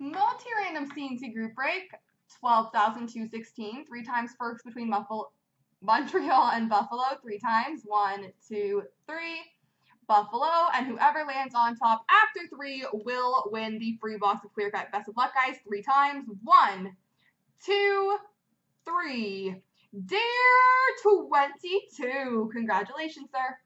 Multi-random CNC group break, 12,216. Three times first between Buffalo, Montreal and Buffalo. Three times. One, two, three. Buffalo, and whoever lands on top after three will win the free box of Clear Cut. Best of luck, guys. Three times. One, two, three. Dear 22. Congratulations, sir.